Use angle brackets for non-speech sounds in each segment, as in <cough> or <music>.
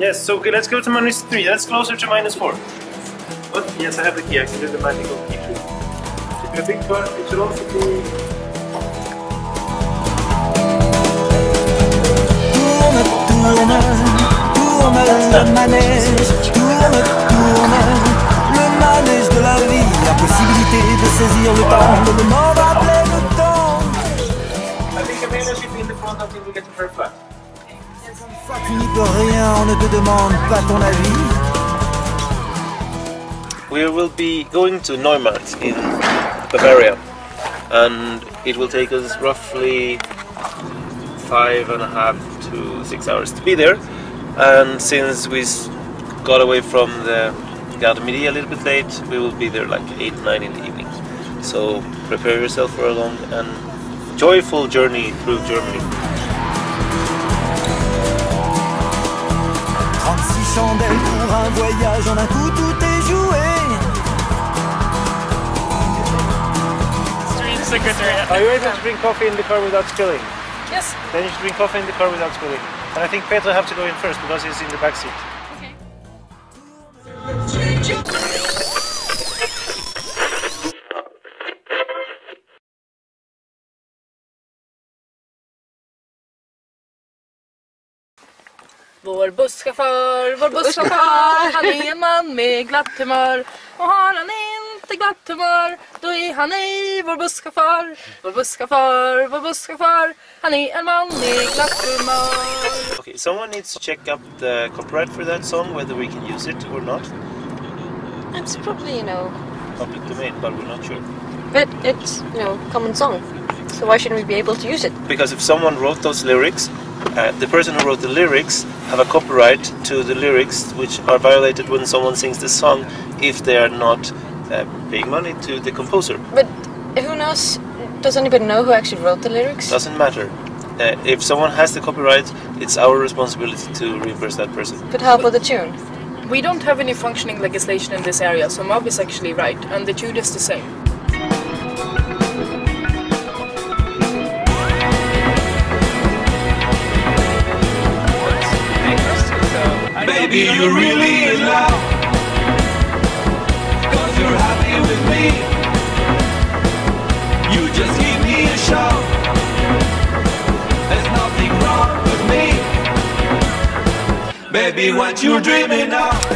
Yes, so okay, let's go to minus 3. That's closer to minus 4. But yes, I have the key. I can do the magical key trick. A big part. It should also be. Tourne, tourne, tourne le manège, tourne, tourne le manège de la vie. La possibilité de saisir le temps, de me m'en rappeler le temps. I think Amanda should be in the front until we get to her flat. We will be going to Neumarkt in Bavaria, and it will take us roughly five and a half to six hours to be there. And since we got away from the Gare du Midi a little bit late, we will be there like eight, nine in the evening. So prepare yourself for a long and joyful journey through Germany. 36 chandelles pour un voyage, en un coup tout est joué. Street secretary. Are you able to drink coffee in the car without spilling? Yes. Then you should drink coffee in the car without spilling. And I think Petra have to go in first because he's in the back seat. Vår busschaufför, vår busschaufför, han är en man med glatt humör. Och har han inte glatt humör, då är han ej vår busschaufför. Vår busschaufför, vår busschaufför, han är en man med glatt humör. Okay, someone needs to check up the copyright for that song, whether we can use it or not. It's probably, you know, Public domain, but we're not sure. but it's, you know, common song. So why shouldn't we be able to use it? Because if someone wrote those lyrics, uh, the person who wrote the lyrics have a copyright to the lyrics, which are violated when someone sings the song if they are not uh, paying money to the composer. But who knows? Does anybody know who actually wrote the lyrics? Doesn't matter. Uh, if someone has the copyright, it's our responsibility to reimburse that person. But how about the tune? We don't have any functioning legislation in this area, so Mob is actually right, and the tune is the same. Baby, you're really in love. Cause you're happy with me. You just give me a show. There's nothing wrong with me. Baby, what you dreaming of?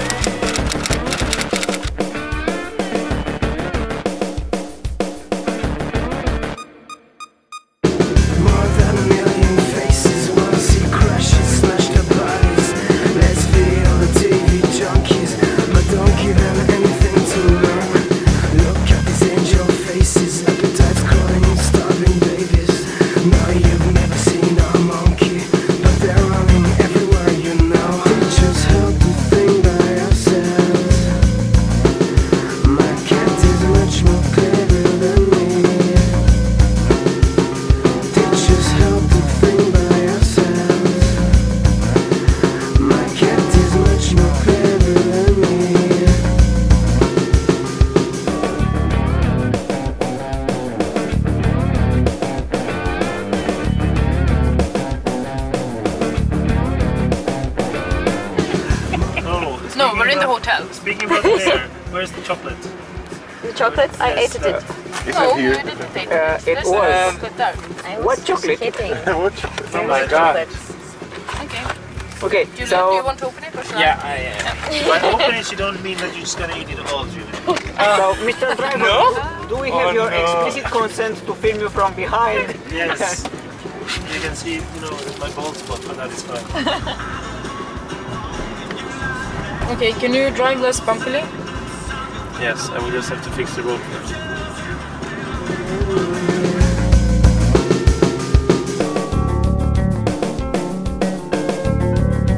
We're in the hotel. Speaking about the bear, where's the chocolate? The chocolate? I ate it. No, you didn't take Uh, it There's was. chocolate. <laughs> What chocolate? Oh my God. Okay. Okay, Do you, do you so want to open it or should yeah, I? I, <laughs> By open it, you don't mean that you're just gonna eat it all, Julie. <laughs> so Mr. Driver, do we have Oh, your no. explicit consent to film you from behind? Yes. you can see, you know, my bald spot, but that is fine. Okay, can you drive less bumpily? Yes, I will just have to fix the road first.